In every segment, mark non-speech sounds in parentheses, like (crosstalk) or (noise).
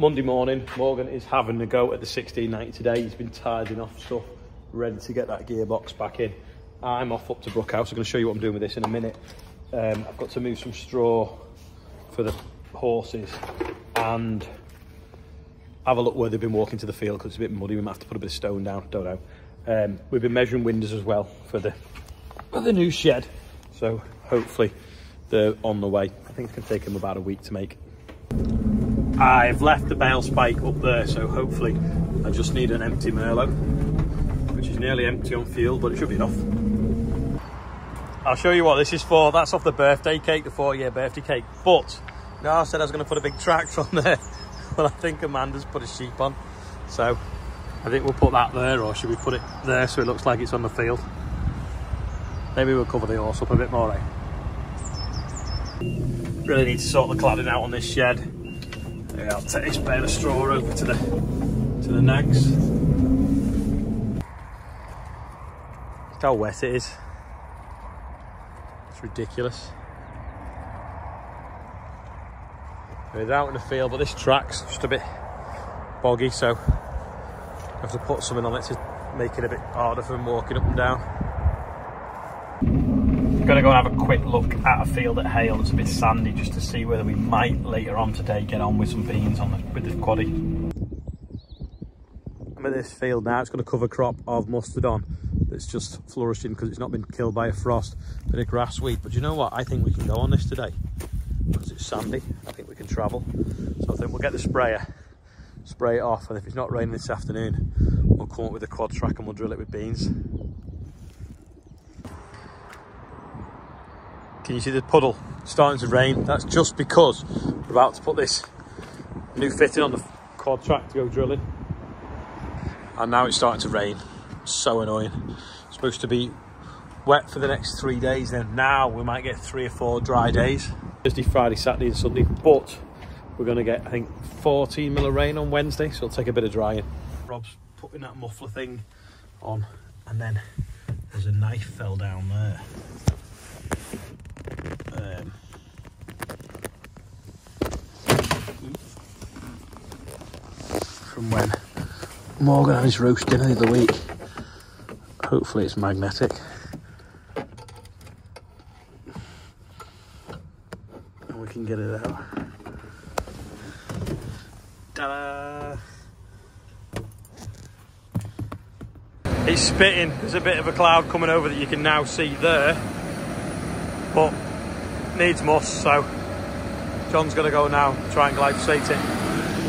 Monday morning, Morgan is having a go at the 1690 today. He's been tidying off stuff, ready to get that gearbox back in. I'm off up to Brookhouse. I'm going to show you what I'm doing with this in a minute. Um, I've got to move some straw for the horses and have a look where they've been walking to the field because it's a bit muddy. We might have to put a bit of stone down. Don't know. Um, we've been measuring windows as well for the for the new shed. So hopefully they're on the way. I think it's going to take them about a week to make. I've left the bale spike up there, so hopefully I just need an empty Merlo, which is nearly empty on field, but it should be enough. I'll show you what this is for. That's off the birthday cake, the four year birthday cake. But no, I said I was going to put a big tractor on there. (laughs) well, I think Amanda's put a sheep on. So I think we'll put that there, or should we put it there so it looks like it's on the field? Maybe we'll cover the horse up a bit more, eh? Really need to sort the cladding out on this shed. Yeah, I'll take this bale of straw over to the to the nags. Look how wet it is. It's ridiculous. We're out in the field, but this track's just a bit boggy, so I have to put something on it to make it a bit harder for them walking up and down. Gonna go and have a quick look at a field at Hale that's a bit sandy just to see whether we might later on today get on with some beans on the, with the quaddy. I'm at this field now, it's got a cover crop of mustard on that's just flourishing because it's not been killed by a frost, bit of grass weed. But you know what? I think we can go on this today because it's sandy. I think we can travel. So I think we'll get the sprayer, spray it off, and if it's not raining this afternoon, we'll come up with a quad track and we'll drill it with beans. Can you see the puddle starting to rain? That's just because we're about to put this new fitting on the quad track to go drilling. And now it's starting to rain. So annoying. It's supposed to be wet for the next three days. Then now we might get three or four dry days. Thursday, Friday, Saturday and Sunday. But we're going to get, I think, 14 mil of rain on Wednesday. So it'll take a bit of drying. Rob's putting that muffler thing on. And then there's a knife fell down there. Um, from when Morgan had his roast dinner the other week. Hopefully it's magnetic. And we can get it out. Ta-da! It's spitting. There's a bit of a cloud coming over that you can now see there. But needs must, so John's going to go now, try and glyphosate it.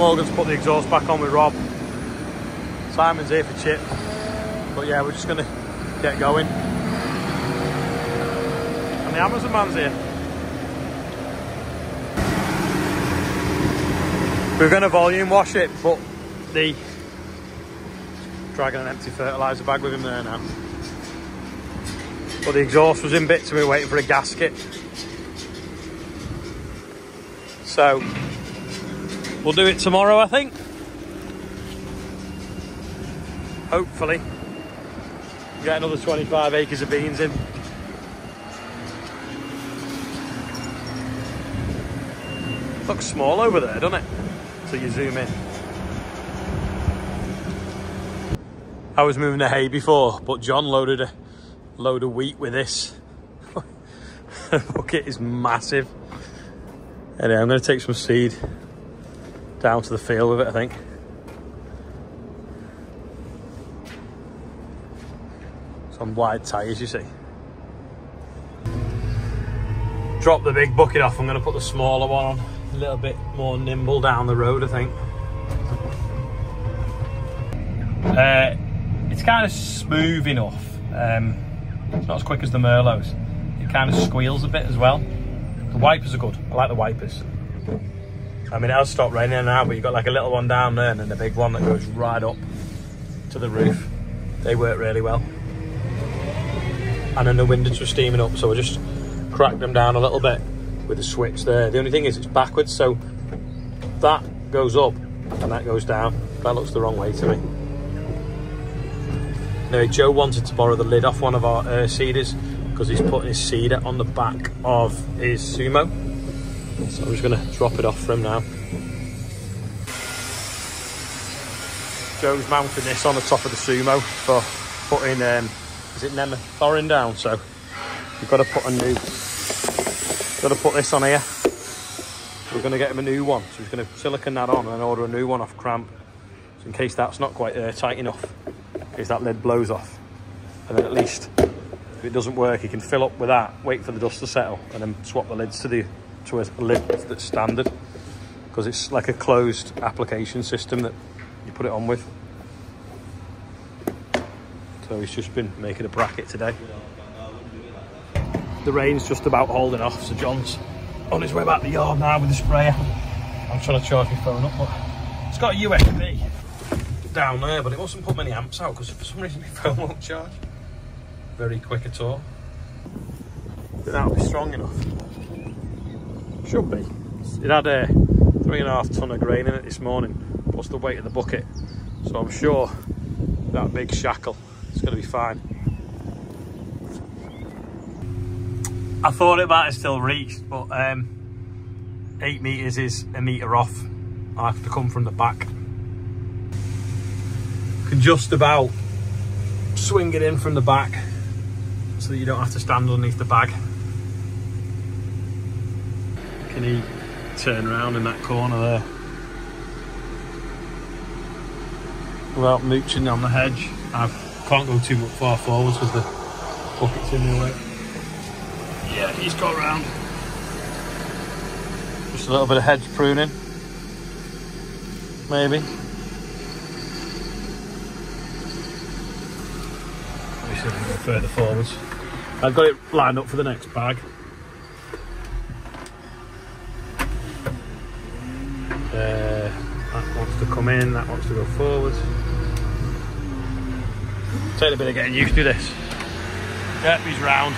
Morgan's put the exhaust back on with Rob. Simon's here for Chip. But yeah, we're just going to get going. And the Amazon man's here. We're going to volume wash it, but the dragging an empty fertiliser bag with him there now. But the exhaust was in bits and we were waiting for a gasket. So we'll do it tomorrow, I think. Hopefully, get another 25 acres of beans in. Looks small over there, doesn't it? So you zoom in. I was moving the hay before, but John loaded a load of wheat with this. (laughs) the bucket is massive. Anyway, I'm going to take some seed down to the feel of it, I think. Some wide tyres, you see. Drop the big bucket off, I'm going to put the smaller one on. A little bit more nimble down the road, I think. Uh, it's kind of smooth enough. Um, it's not as quick as the Merlos. It kind of squeals a bit as well. The wipers are good. I like the wipers. I mean, it'll stop raining now, but you've got like a little one down there and then the big one that goes right up to the roof. They work really well. And then the windows were steaming up, so I just cracked them down a little bit with the switch there. The only thing is it's backwards, so that goes up and that goes down. That looks the wrong way to me. Anyway, Joe wanted to borrow the lid off one of our air seeders because he's putting his seeder on the back of his Sumo. So I'm just going to drop it off for him now. Joe's mounting this on the top of the Sumo for putting, um, is it Nemathorin down? So you've got to put a new, got to put this on here. We're going to get him a new one. So he's going to silicon that on and order a new one off Kramp. So in case that's not quite uh, tight enough, in case that lid blows off. And then at least if it doesn't work, he can fill up with that, wait for the dust to settle, and then swap the lids to the to a lid that's standard. Because it's like a closed application system that you put it on with. So he's just been making a bracket today. The rain's just about holding off, so John's on his way back to the yard now with the sprayer. I'm trying to charge my phone up, but it's got a USB down there, but it wasn't put many amps out because for some reason my (laughs) phone won't charge very quick at all. But that'll be strong enough. Should be. It had a three and a half ton of grain in it this morning, plus the weight of the bucket. So I'm sure that big shackle is going to be fine. I thought it might have still reached, but um, eight meters is a meter off. I have to come from the back. Can just about swing it in from the back so that you don't have to stand underneath the bag. Can he turn around in that corner there? Without mooching on the hedge. I can't go too much far forwards because the bucket's in the way. Yeah, he's got around. Just a little bit of hedge pruning. Maybe. Let me see if we can go further forwards. I've got it lined up for the next bag. Uh, that wants to come in, that wants to go forward. Take a bit of getting used to this. Yep, he's round.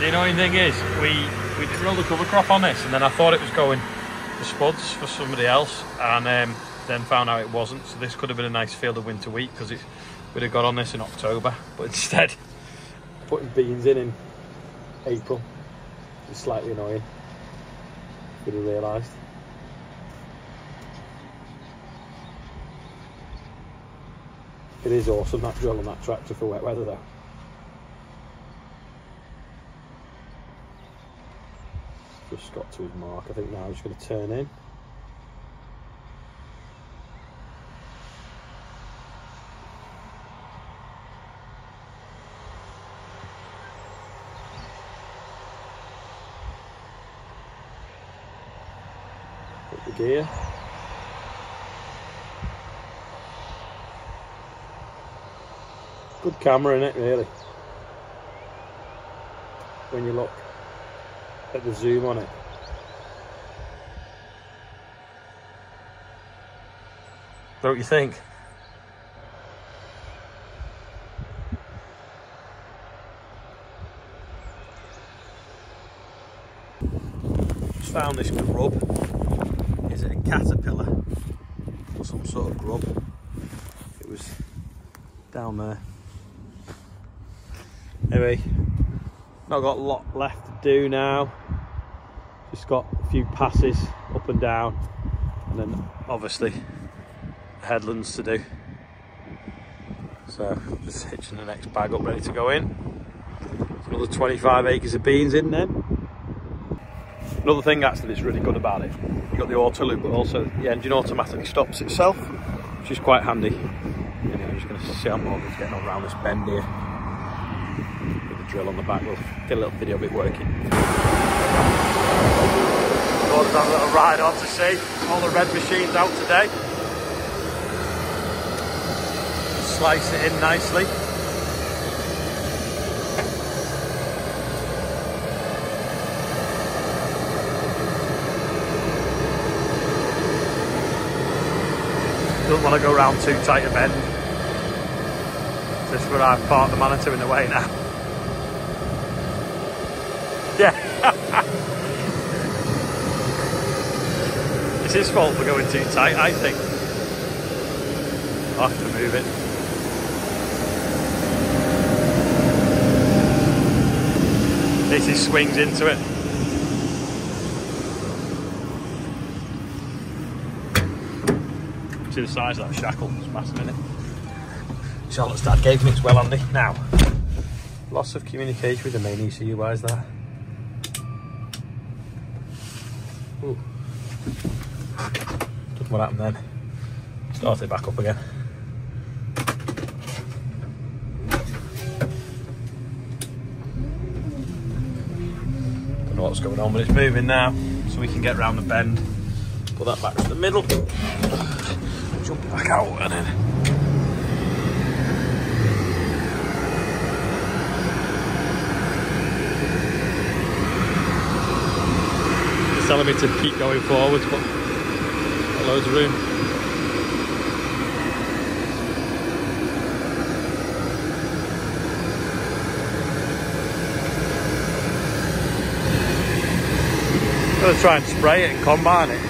The annoying thing is, we, we drilled a cover crop on this and then I thought it was going to spuds for somebody else and um, then found out it wasn't. So this could have been a nice field of winter wheat because it would have got on this in October. But instead, putting beans in in April is slightly annoying. Could have realised. It is awesome that drill on that tractor for wet weather though. Just got to his mark. I think now he's going to turn in. The gear. Good camera in it really. When you look at the zoom on it. Don't you think? Just found this grub. Is it a caterpillar or some sort of grub? It was down there. Anyway, not got a lot left to do now. Just got a few passes up and down, and then obviously headlands to do. So just hitching the next bag up, ready to go in. Another 25 acres of beans in then. Another thing actually that's really good about it, you've got the auto loop, but also the engine automatically stops itself, which is quite handy. Anyway, I'm just going to see how Morgan's getting around this bend here. Drill on the back, we'll get a little video of it working. Had a little ride on to see all the red machines out today. Slice it in nicely. Don't want to go around too tight a bend. This is where I've parked the monitor in the way now. Yeah. (laughs) it's his fault for going too tight, I think. I'll have to move it. This is swings into it. see the size of that shackle. It's massive, isn't it? Charlotte's dad gave me. It's well handy. Now, loss of communication with the main ECU. Why is that? What happened then. Start it back up again. Don't know what's going on, but it's moving now, so we can get round the bend. Put that back to the middle. Jump back out and then telling me to keep going forwards, but loads of room. Gonna try and spray it and combine it.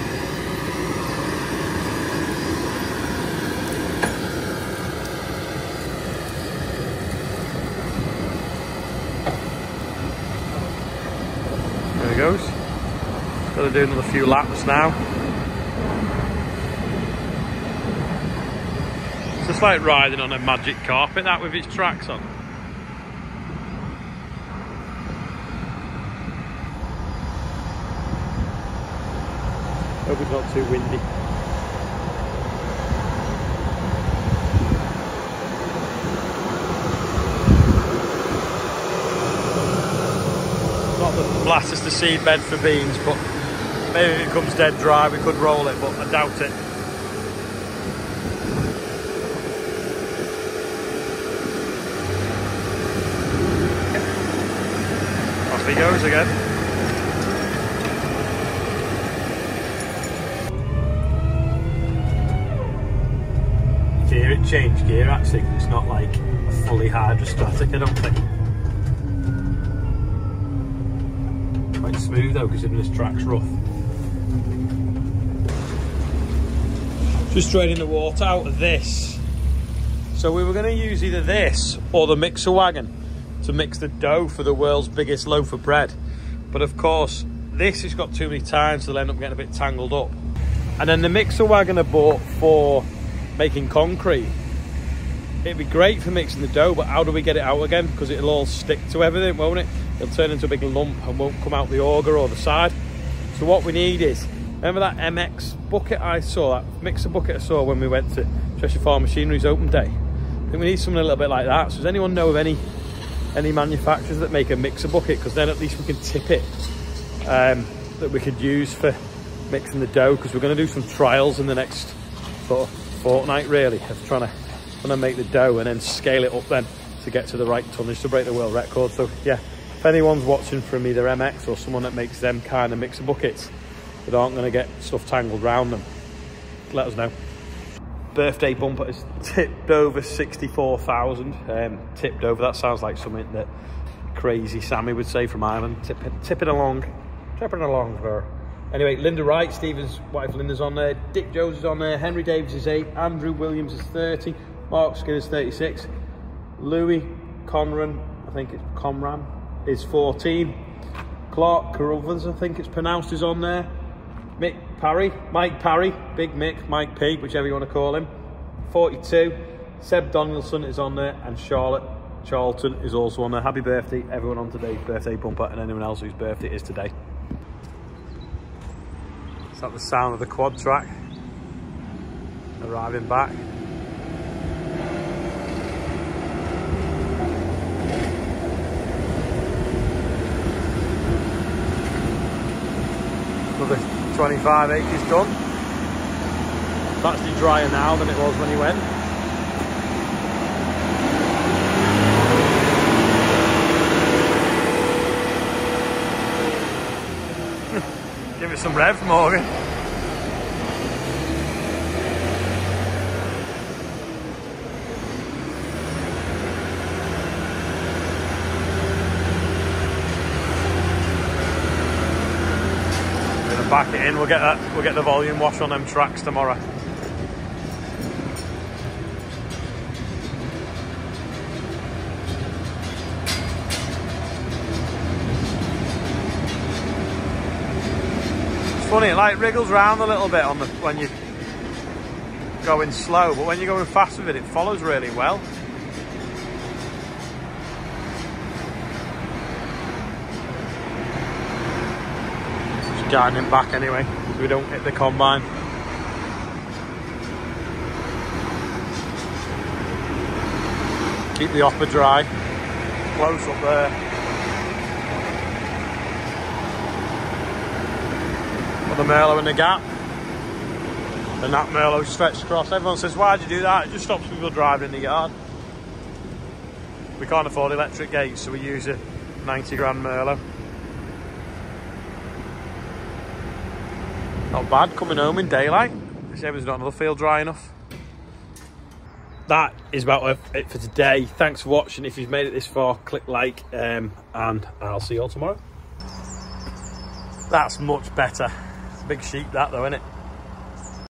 There it goes. Got to do another few laps now. It's like riding on a magic carpet that with its tracks on. Hope it's not too windy. Not the flattest of seed bed for beans, but maybe if it comes dead dry we could roll it, but I doubt it. Off he goes again. gear, it changed gear actually, it's not like fully hydrostatic, I don't think. Quite smooth though, considering this track's rough. Just draining the water out of this. So we were going to use either this or the mixer wagon to mix the dough for the world's biggest loaf of bread. But of course, this has got too many tires, so they'll end up getting a bit tangled up. And then the mixer wagon I bought for making concrete. It'd be great for mixing the dough, but how do we get it out again? Because it'll all stick to everything, won't it? It'll turn into a big lump and won't come out the auger or the side. So what we need is, remember that MX bucket I saw, that mixer bucket I saw when we went to Cheshire Farm Machinery's open day? I think we need something a little bit like that. So does anyone know of any any manufacturers that make a mixer bucket? Because then at least we can tip it um, that we could use for mixing the dough because we're going to do some trials in the next sort of fortnight really of trying to trying to make the dough and then scale it up then to get to the right tonnage to break the world record so yeah if anyone's watching from either mx or someone that makes them kind of mixer buckets that aren't going to get stuff tangled around them let us know birthday bumper is tipped over 64,000 um, tipped over that sounds like something that crazy Sammy would say from Ireland. Tipping, tip it along. Tipping along for Anyway, Linda Wright, Stephen's wife Linda's on there, Dick Jones is on there, Henry Davis is 8, Andrew Williams is 30, Mark Skinner's 36, Louis Conran, I think it's Conran, is 14, Clark Carruthers, I think it's pronounced, is on there, Mick Parry, Mike Parry, Big Mick, Mike P, whichever you want to call him, 42, Seb Donaldson is on there, and Charlotte Charlton is also on there. Happy birthday, everyone on today's birthday bumper, and anyone else whose birthday is today. Is that the sound of the quad track? Arriving back. Another 25 acres done. It's actually drier now than it was when he went. (laughs) Give it some rev, Morgan. back it in. We'll get that. We'll get the volume wash on them tracks tomorrow. It's funny, it like wriggles round a little bit on the when you're going slow, but when you're going fast with it, it follows really well. Guiding him back anyway, we don't hit the combine. Keep the hopper dry. Close up there. Put the Merlo in the gap. And that Merlo stretched across. Everyone says, why'd you do that? It just stops people driving in the yard. We can't afford electric gates, so we use a 90 grand Merlo. Not bad, coming home in daylight. Everyone's not another field dry enough that is about it for today. Thanks for watching. If you've made it this far, click like, um, and I'll see you all tomorrow. That's much better. It's a big sheep, that though, isn't it?